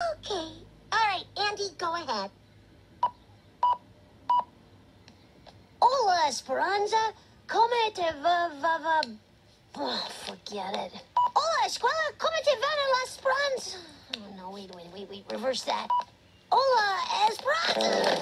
Okay. All right, Andy, go ahead. Hola, Esperanza. Come te va, va, va... Oh, forget it. Hola, escuela. Come te va la Esperanza? Oh, no, wait, wait, wait, wait. Reverse that. Hola, Esperanza.